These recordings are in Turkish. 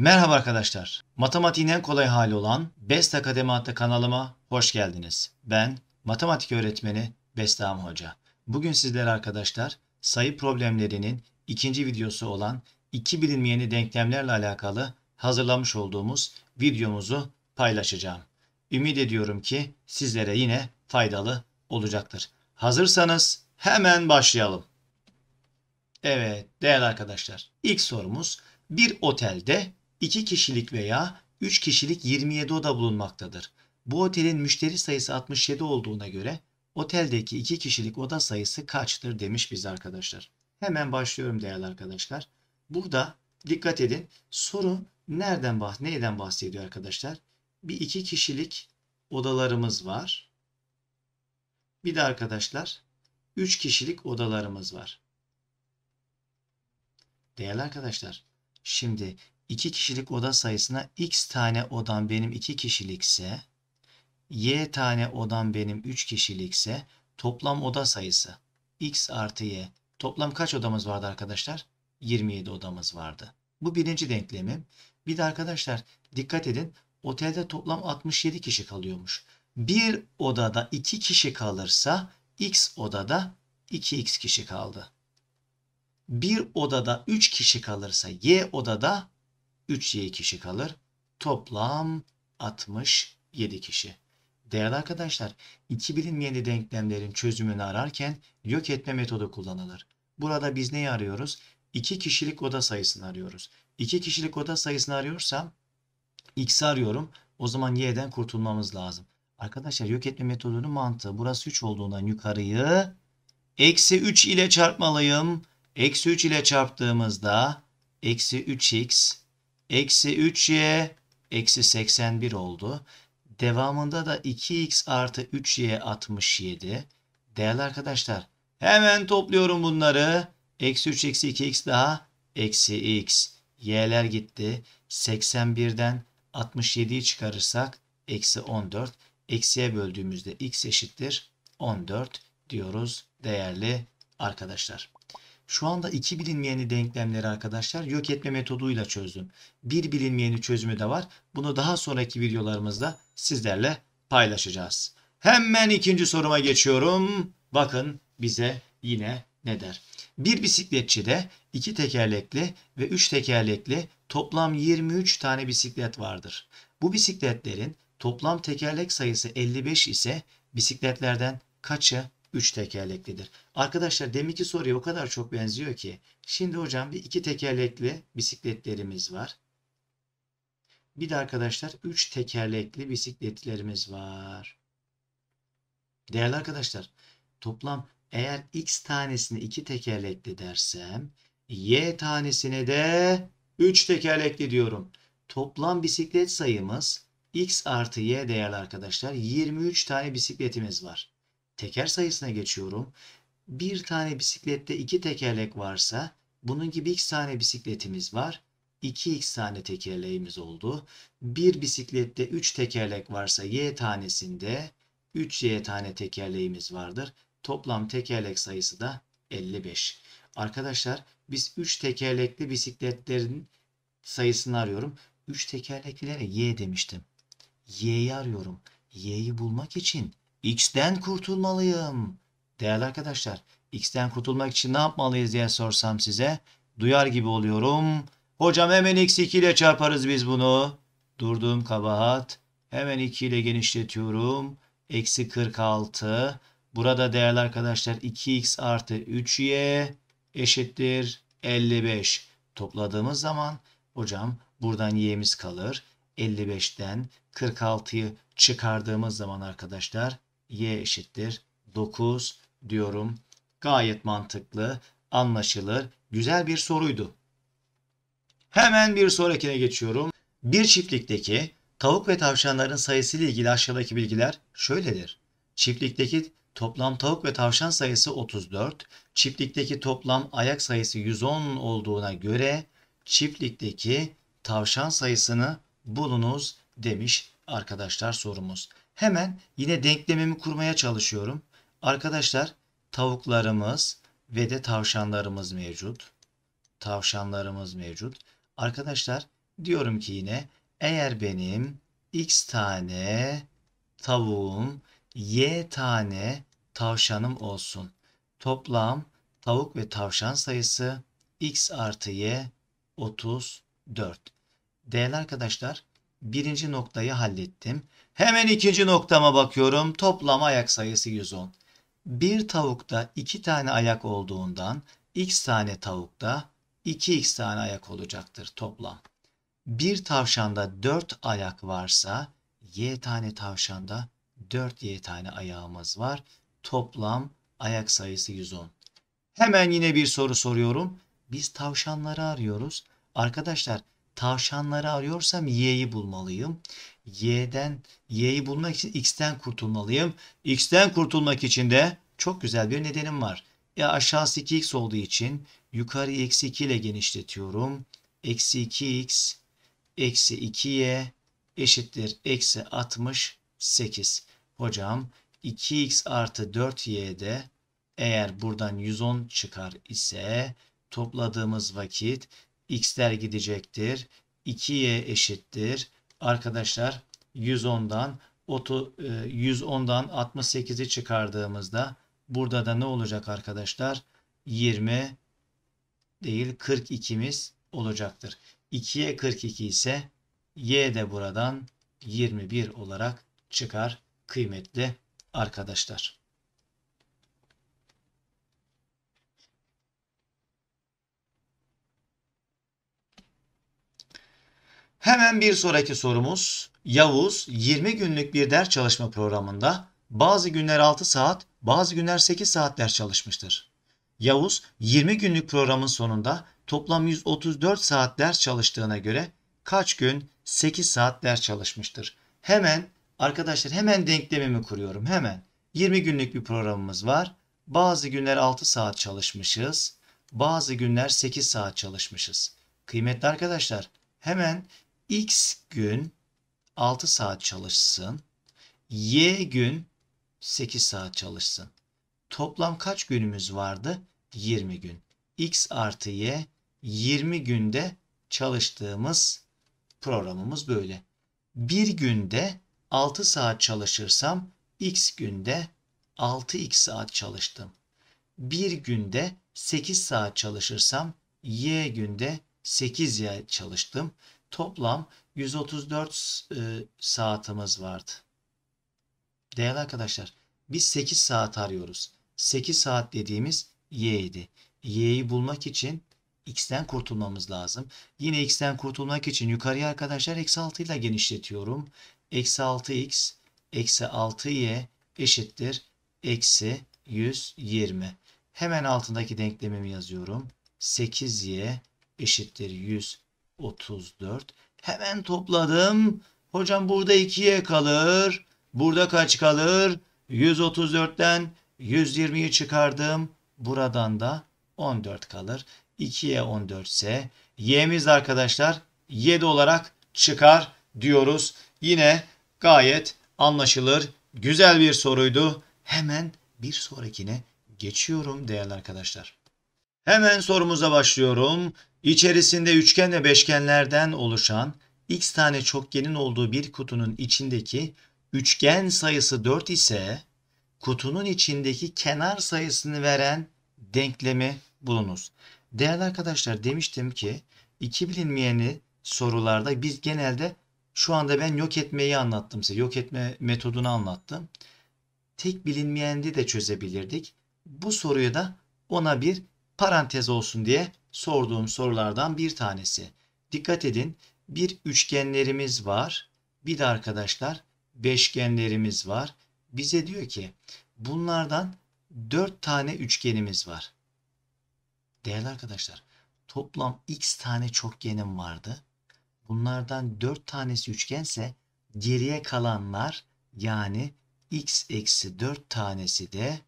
Merhaba arkadaşlar. Matematiğin en kolay hali olan Best Akademi adlı kanalıma hoş geldiniz. Ben matematik öğretmeni Bestam Hoca. Bugün sizlere arkadaşlar sayı problemlerinin ikinci videosu olan iki bilinmeyeni denklemlerle alakalı hazırlamış olduğumuz videomuzu paylaşacağım. Ümit ediyorum ki sizlere yine faydalı olacaktır. Hazırsanız hemen başlayalım. Evet değerli arkadaşlar ilk sorumuz bir otelde 2 kişilik veya 3 kişilik 27 oda bulunmaktadır. Bu otelin müşteri sayısı 67 olduğuna göre oteldeki 2 kişilik oda sayısı kaçtır demiş biz arkadaşlar. Hemen başlıyorum değerli arkadaşlar. Burada dikkat edin soru nereden bah neyden bahsediyor arkadaşlar? Bir iki kişilik odalarımız var. Bir de arkadaşlar 3 kişilik odalarımız var. Değerli arkadaşlar şimdi 2 kişilik oda sayısına x tane odam benim 2 kişilikse y tane odam benim 3 kişilikse toplam oda sayısı x artı y toplam kaç odamız vardı arkadaşlar? 27 odamız vardı. Bu birinci denklemim. Bir de arkadaşlar dikkat edin otelde toplam 67 kişi kalıyormuş. Bir odada 2 kişi kalırsa x odada 2x kişi kaldı. Bir odada 3 kişi kalırsa y odada 3y kişi kalır. Toplam 67 kişi. Değerli arkadaşlar, iki bilinmeyeni denklemlerin çözümünü ararken yok etme metodu kullanılır. Burada biz neyi arıyoruz? 2 kişilik oda sayısını arıyoruz. 2 kişilik oda sayısını arıyorsam x'i arıyorum. O zaman y'den kurtulmamız lazım. Arkadaşlar yok etme metodunun mantığı burası 3 olduğundan yukarıyı eksi 3 ile çarpmalıyım. Eksi 3 ile çarptığımızda eksi 3x eksi 3y eksi 81 oldu. Devamında da 2x artı 3y 67. Değerli arkadaşlar hemen topluyorum bunları. Eksi 3 eksi 2x daha eksi x. Y'ler gitti. 81'den 67'yi çıkarırsak eksi 14. Eksiye böldüğümüzde x eşittir 14 diyoruz değerli arkadaşlar. Şu anda iki bilinmeyeni denklemleri arkadaşlar yok etme metoduyla çözdüm. Bir bilinmeyeni çözümü de var. Bunu daha sonraki videolarımızda sizlerle paylaşacağız. Hemen ikinci soruma geçiyorum. Bakın bize yine ne der? Bir bisikletçide iki tekerlekli ve üç tekerlekli toplam 23 tane bisiklet vardır. Bu bisikletlerin toplam tekerlek sayısı 55 ise bisikletlerden kaçı 3 tekerleklidir. Arkadaşlar deminki soruya o kadar çok benziyor ki. Şimdi hocam bir iki tekerlekli bisikletlerimiz var. Bir de arkadaşlar 3 tekerlekli bisikletlerimiz var. Değerli arkadaşlar toplam eğer x tanesini 2 tekerlekli dersem y tanesine de 3 tekerlekli diyorum. Toplam bisiklet sayımız x artı y değerli arkadaşlar 23 tane bisikletimiz var teker sayısına geçiyorum. Bir tane bisiklette iki tekerlek varsa bunun gibi x tane bisikletimiz var. 2x tane tekerleğimiz oldu. Bir bisiklette 3 tekerlek varsa y tanesinde 3y tane tekerleğimiz vardır. Toplam tekerlek sayısı da 55. Arkadaşlar biz 3 tekerlekli bisikletlerin sayısını arıyorum. 3 tekerleklilere y demiştim. y'yi arıyorum. y'yi bulmak için X'ten kurtulmalıyım. Değerli arkadaşlar, X'ten kurtulmak için ne yapmalıyız diye sorsam size. Duyar gibi oluyorum. Hocam hemen X2 ile çarparız biz bunu. Durduğum kabahat. Hemen 2 ile genişletiyorum. Eksi 46. Burada değerli arkadaşlar 2x artı 3y eşittir 55. Topladığımız zaman hocam buradan y'miz kalır. 55'ten 46'yı çıkardığımız zaman arkadaşlar y eşittir 9 diyorum. Gayet mantıklı, anlaşılır, güzel bir soruydu. Hemen bir sonrakine geçiyorum. Bir çiftlikteki tavuk ve tavşanların sayısı ile ilgili aşağıdaki bilgiler şöyledir. Çiftlikteki toplam tavuk ve tavşan sayısı 34, çiftlikteki toplam ayak sayısı 110 olduğuna göre çiftlikteki tavşan sayısını bulunuz demiş arkadaşlar sorumuz. Hemen yine denklemimi kurmaya çalışıyorum. Arkadaşlar tavuklarımız ve de tavşanlarımız mevcut. Tavşanlarımız mevcut. Arkadaşlar Diyorum ki yine eğer benim x tane tavuğum y tane tavşanım olsun. Toplam tavuk ve tavşan sayısı x artı y 34. Değerli arkadaşlar birinci noktayı hallettim. Hemen ikinci noktama bakıyorum. Toplam ayak sayısı 110. Bir tavukta iki tane ayak olduğundan x tane tavukta 2x tane ayak olacaktır toplam. Bir tavşanda 4 ayak varsa y tane tavşanda 4y tane ayağımız var. Toplam ayak sayısı 110. Hemen yine bir soru soruyorum. Biz tavşanları arıyoruz. Arkadaşlar tavşanları arıyorsam y'yi bulmalıyım. Y'den y'yi bulmak için x'ten kurtulmalıyım. x'ten kurtulmak için de çok güzel bir nedenim var. Ya aşağısı 2x olduğu için yukarı eksi 2 ile genişletiyorum. Eksi 2x eksi 2y eşittir eksi 68. Hocam 2x artı 4y'de eğer buradan 110 çıkar ise topladığımız vakit x'ler gidecektir. 2y eşittir. Arkadaşlar 110'dan 110'dan 68'i çıkardığımızda burada da ne olacak arkadaşlar? 20 değil 42'miz olacaktır. 2'ye 42 ise y de buradan 21 olarak çıkar kıymetli arkadaşlar. Hemen bir sonraki sorumuz. Yavuz 20 günlük bir ders çalışma programında bazı günler 6 saat, bazı günler 8 saat ders çalışmıştır. Yavuz 20 günlük programın sonunda toplam 134 saat ders çalıştığına göre kaç gün 8 saat ders çalışmıştır? Hemen arkadaşlar hemen denklemimi kuruyorum hemen. 20 günlük bir programımız var. Bazı günler 6 saat çalışmışız. Bazı günler 8 saat çalışmışız. Kıymetli arkadaşlar hemen x gün 6 saat çalışsın. Y gün 8 saat çalışsın. Toplam kaç günümüz vardı? 20 gün. X artı Y 20 günde çalıştığımız programımız böyle. Bir günde 6 saat çalışırsam X günde 6x saat çalıştım. Bir günde 8 saat çalışırsam Y günde 8 y çalıştım. Toplam 134 e, saatimiz vardı. Değerli arkadaşlar biz 8 saat arıyoruz. 8 saat dediğimiz y idi. y'yi bulmak için x'ten kurtulmamız lazım. Yine x'ten kurtulmak için yukarıya arkadaşlar eksi 6 ile genişletiyorum. Eksi 6x eksi 6y eşittir eksi 120. Hemen altındaki denklemimi yazıyorum. 8y eşittir 134. Hemen topladım. Hocam burada 2y kalır. Burada kaç kalır? 134'ten 120'yi çıkardım. Buradan da 14 kalır. 2'ye 14 ise y'miz arkadaşlar 7 olarak çıkar diyoruz. Yine gayet anlaşılır. Güzel bir soruydu. Hemen bir sonrakine geçiyorum değerli arkadaşlar. Hemen sorumuza başlıyorum. İçerisinde üçgen ve beşgenlerden oluşan x tane çokgenin olduğu bir kutunun içindeki üçgen sayısı 4 ise kutunun içindeki kenar sayısını veren denklemi bulunuz. Değerli arkadaşlar demiştim ki iki bilinmeyeni sorularda biz genelde şu anda ben yok etmeyi anlattım size. Yok etme metodunu anlattım. Tek bilinmeyeni de çözebilirdik. Bu soruyu da ona bir parantez olsun diye sorduğum sorulardan bir tanesi. Dikkat edin bir üçgenlerimiz var. Bir de arkadaşlar beşgenlerimiz var. Bize diyor ki bunlardan dört tane üçgenimiz var. Değerli arkadaşlar toplam x tane çokgenim vardı. Bunlardan dört tanesi üçgense geriye kalanlar yani x eksi dört tanesi de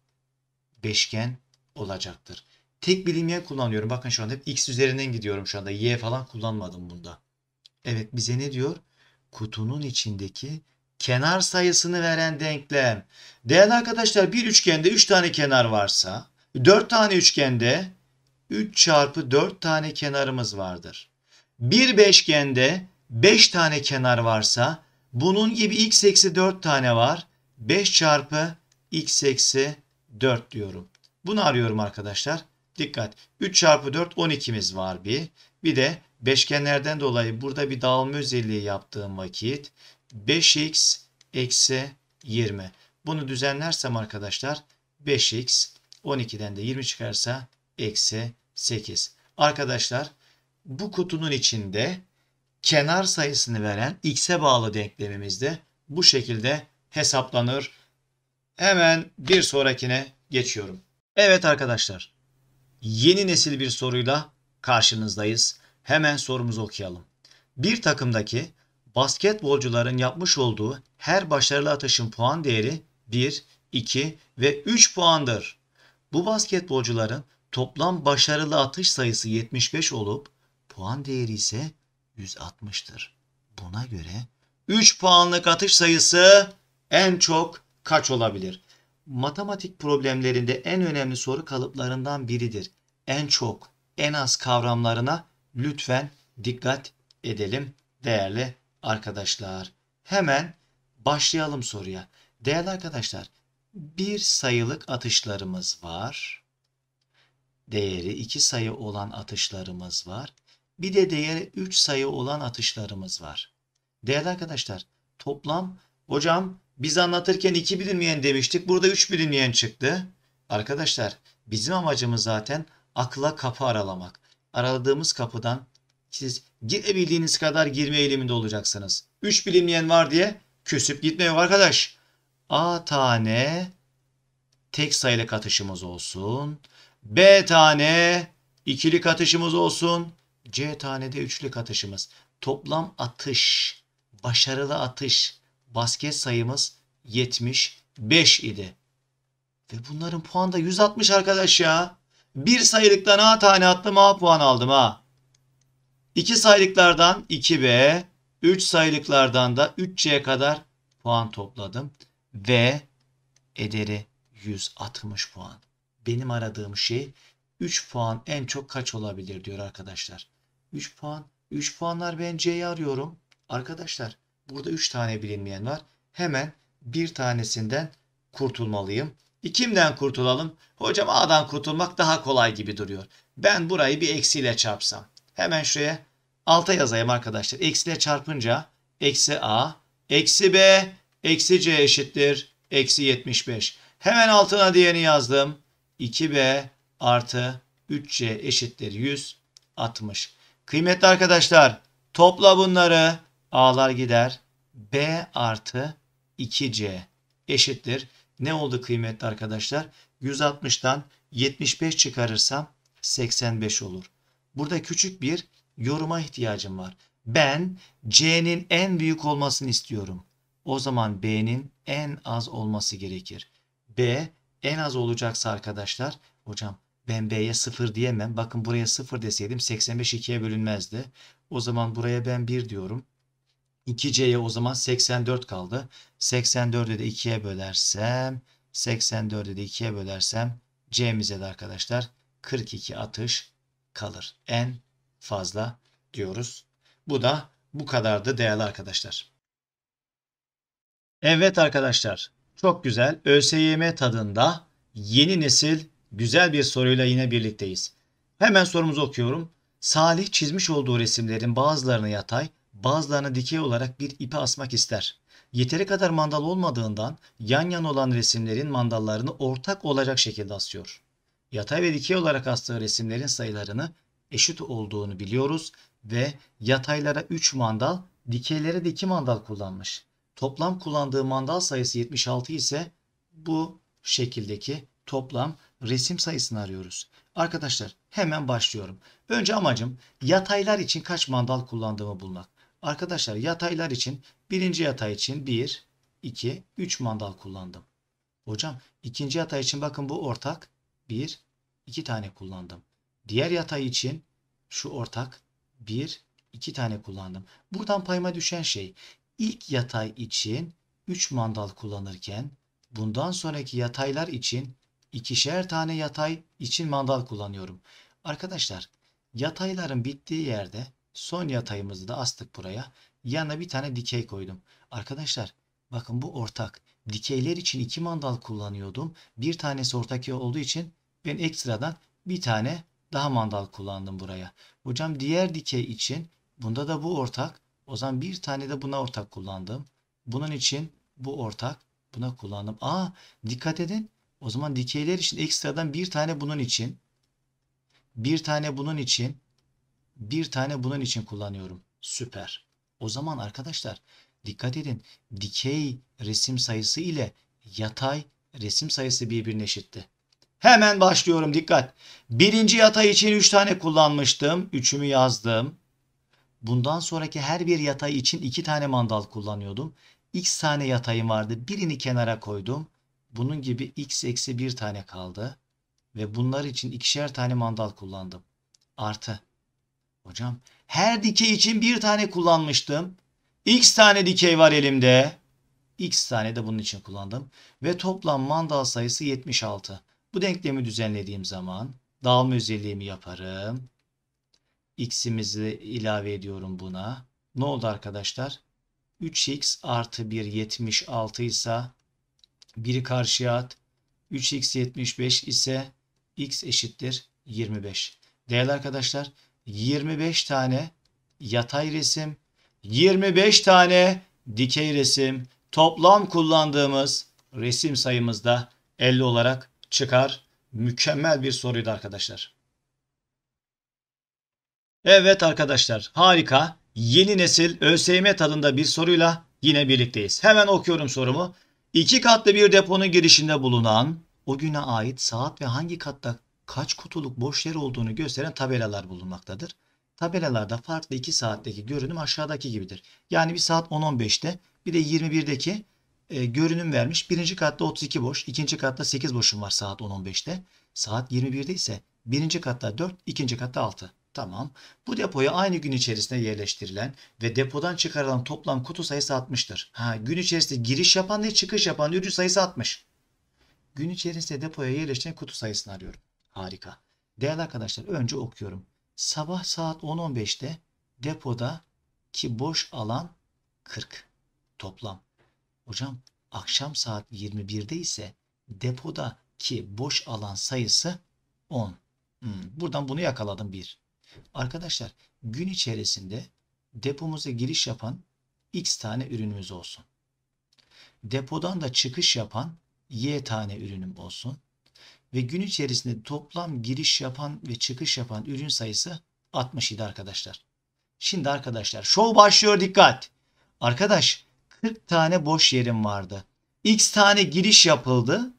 beşgen olacaktır. Tek bilinmeyen kullanıyorum. Bakın şu anda hep x üzerinden gidiyorum şu anda. Y falan kullanmadım bunda. Evet bize ne diyor? Kutunun içindeki kenar sayısını veren denklem. Değerli arkadaşlar bir üçgende 3 tane kenar varsa 4 tane üçgende 3 çarpı 4 tane kenarımız vardır. Bir beşgende 5 tane kenar varsa bunun gibi x eksi 4 tane var. 5 çarpı x eksi 4 diyorum. Bunu arıyorum arkadaşlar. Dikkat. 3 çarpı 4 12'miz var bir. Bir de beşgenlerden dolayı burada bir dağılma özelliği yaptığım vakit 5x eksi 20. Bunu düzenlersem arkadaşlar 5x 12'den de 20 çıkarsa eksi 8. Arkadaşlar bu kutunun içinde kenar sayısını veren x'e bağlı denklemimiz de bu şekilde hesaplanır. Hemen bir sonrakine geçiyorum. Evet arkadaşlar. Yeni nesil bir soruyla karşınızdayız. Hemen sorumuzu okuyalım. Bir takımdaki basketbolcuların yapmış olduğu her başarılı atışın puan değeri 1, 2 ve 3 puandır. Bu basketbolcuların toplam başarılı atış sayısı 75 olup puan değeri ise 160'tır. Buna göre 3 puanlık atış sayısı en çok kaç olabilir? Matematik problemlerinde en önemli soru kalıplarından biridir. En çok, en az kavramlarına lütfen dikkat edelim değerli arkadaşlar. Hemen başlayalım soruya. Değerli arkadaşlar, bir sayılık atışlarımız var. Değeri iki sayı olan atışlarımız var. Bir de değeri 3 sayı olan atışlarımız var. Değerli arkadaşlar, toplam hocam biz anlatırken 2 bilinmeyen demiştik. Burada 3 bilinmeyen çıktı. Arkadaşlar, bizim amacımız zaten akla kapı aralamak. Araladığımız kapıdan siz girebildiğiniz kadar girme eğiliminde olacaksınız. 3 bilinmeyen var diye küsüp gitmiyor arkadaş. A tane tek sayılık atışımız olsun. B tane ikili katışımız olsun. C tane de üçlü katışımız. Toplam atış, başarılı atış, basket sayımız 75 idi. Ve bunların puanı da 160 arkadaş ya. Bir sayılıktan A tane attım A puan aldım ha. İki sayılıklardan 2B, 3 sayılıklardan da 3C kadar puan topladım. Ve ederi 160 puan. Benim aradığım şey 3 puan en çok kaç olabilir diyor arkadaşlar. 3 puan. 3 puanlar ben C'yi arıyorum. Arkadaşlar burada 3 tane bilinmeyen var. Hemen bir tanesinden kurtulmalıyım. Kimden kurtulalım? Hocam A'dan kurtulmak daha kolay gibi duruyor. Ben burayı bir eksiyle çarpsam. Hemen şuraya alta yazayım arkadaşlar. Eksiyle çarpınca eksi A, eksi B, eksi C eşittir. Eksi 75. Hemen altına diğerini yazdım. 2B artı 3C eşittir 160. Kıymetli arkadaşlar topla bunları. A'lar gider. B artı 2C eşittir. Ne oldu kıymetli arkadaşlar? 160'tan 75 çıkarırsam 85 olur. Burada küçük bir yoruma ihtiyacım var. Ben C'nin en büyük olmasını istiyorum. O zaman B'nin en az olması gerekir. B en az olacaksa arkadaşlar hocam ben B'ye 0 diyemem. Bakın buraya 0 deseydim 85 2'ye bölünmezdi. O zaman buraya ben 1 diyorum. 2C'ye o zaman 84 kaldı. 84'ü de 2'ye bölersem 84'ü de 2'ye bölersem C'mize de arkadaşlar 42 atış kalır. En fazla diyoruz. Bu da bu kadardı değerli arkadaşlar. Evet arkadaşlar çok güzel ÖSYM tadında yeni nesil güzel bir soruyla yine birlikteyiz. Hemen sorumuzu okuyorum. Salih çizmiş olduğu resimlerin bazılarını yatay, bazılarını dikey olarak bir ipe asmak ister. Yeteri kadar mandal olmadığından yan yana olan resimlerin mandallarını ortak olacak şekilde asıyor. Yatay ve dikey olarak astığı resimlerin sayılarını eşit olduğunu biliyoruz ve yataylara 3 mandal, dikeylere de 2 mandal kullanmış. Toplam kullandığı mandal sayısı 76 ise bu şekildeki toplam resim sayısını arıyoruz. Arkadaşlar hemen başlıyorum. Önce amacım yataylar için kaç mandal kullandığımı bulmak. Arkadaşlar yataylar için birinci yatay için 1, 2, 3 mandal kullandım. Hocam ikinci yatay için bakın bu ortak 1, 2 tane kullandım. Diğer yatay için şu ortak 1, 2 tane kullandım. Buradan payıma düşen şey ilk yatay için 3 mandal kullanırken bundan sonraki yataylar için ikişer tane yatay için mandal kullanıyorum. Arkadaşlar yatayların bittiği yerde Son yatayımızı da astık buraya. Yanına bir tane dikey koydum. Arkadaşlar bakın bu ortak. Dikeyler için iki mandal kullanıyordum. Bir tanesi ortak olduğu için ben ekstradan bir tane daha mandal kullandım buraya. Hocam diğer dikey için bunda da bu ortak. O zaman bir tane de buna ortak kullandım. Bunun için bu ortak. Buna kullandım. Aa dikkat edin. O zaman dikeyler için ekstradan bir tane bunun için. Bir tane bunun için. Bir tane bunun için kullanıyorum. Süper. O zaman arkadaşlar dikkat edin. Dikey resim sayısı ile yatay resim sayısı birbirine eşitti. Hemen başlıyorum dikkat. Birinci yatay için 3 tane kullanmıştım. Üçümü yazdım. Bundan sonraki her bir yatay için 2 tane mandal kullanıyordum. X tane yatayım vardı. Birini kenara koydum. Bunun gibi x eksi 1 tane kaldı. Ve bunlar için ikişer tane mandal kullandım. Artı. Hocam her dikey için bir tane kullanmıştım. X tane dikey var elimde. X tane de bunun için kullandım. Ve toplam mandal sayısı 76. Bu denklemi düzenlediğim zaman dağılma özelliğimi yaparım. X'imizi ilave ediyorum buna. Ne oldu arkadaşlar? 3x artı 1 76 ise 1'i karşıya at. 3x 75 ise x eşittir 25. Değerli arkadaşlar 25 tane yatay resim, 25 tane dikey resim toplam kullandığımız resim sayımızda 50 olarak çıkar. Mükemmel bir soruydu arkadaşlar. Evet arkadaşlar harika. Yeni nesil ÖSYM tadında bir soruyla yine birlikteyiz. Hemen okuyorum sorumu. İki katlı bir deponun girişinde bulunan o güne ait saat ve hangi katta kaç kutuluk boş yer olduğunu gösteren tabelalar bulunmaktadır. Tabelalarda farklı iki saatteki görünüm aşağıdaki gibidir. Yani bir saat 10-15'te bir de 21'deki e, görünüm vermiş. Birinci katta 32 boş, ikinci katta 8 boşum var saat 10-15'te. Saat 21'de ise birinci katta 4, ikinci katta 6. Tamam. Bu depoya aynı gün içerisinde yerleştirilen ve depodan çıkarılan toplam kutu sayısı 60'tır. Ha, gün içerisinde giriş yapan ve çıkış yapan ürün sayısı 60. Gün içerisinde depoya yerleştirilen kutu sayısını arıyorum. Harika. Değerli arkadaşlar önce okuyorum. Sabah saat 10.15'te depoda ki boş alan 40 toplam. Hocam akşam saat 21'de ise depoda ki boş alan sayısı 10. Hmm, buradan bunu yakaladım bir. Arkadaşlar gün içerisinde depomuza giriş yapan x tane ürünümüz olsun. Depodan da çıkış yapan y tane ürünüm olsun. Ve gün içerisinde toplam giriş yapan ve çıkış yapan ürün sayısı 60 idi arkadaşlar. Şimdi arkadaşlar show başlıyor dikkat. Arkadaş 40 tane boş yerim vardı. X tane giriş yapıldı.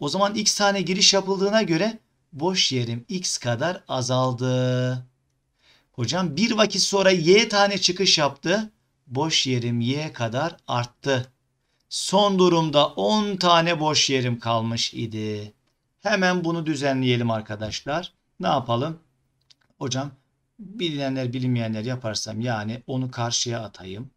O zaman X tane giriş yapıldığına göre boş yerim X kadar azaldı. Hocam bir vakit sonra Y tane çıkış yaptı. Boş yerim Y kadar arttı. Son durumda 10 tane boş yerim kalmış idi. Hemen bunu düzenleyelim arkadaşlar. Ne yapalım? Hocam bilinenler bilinmeyenler yaparsam yani onu karşıya atayım.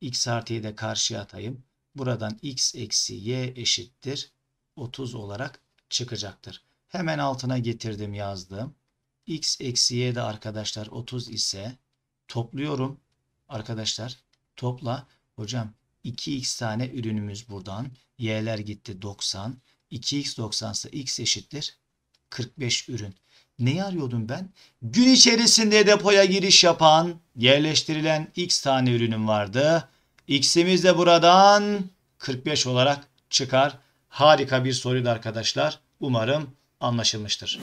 X artıyı da karşıya atayım. Buradan X eksi Y eşittir. 30 olarak çıkacaktır. Hemen altına getirdim yazdım x eksi y de arkadaşlar 30 ise topluyorum arkadaşlar. Topla hocam 2x tane ürünümüz buradan. Y'ler gitti 90. 2x 90 ise x eşittir 45 ürün. Neyi arıyordum ben? Gün içerisinde depoya giriş yapan, yerleştirilen x tane ürünüm vardı. X'imiz de buradan 45 olarak çıkar. Harika bir soruydu arkadaşlar. Umarım anlaşılmıştır.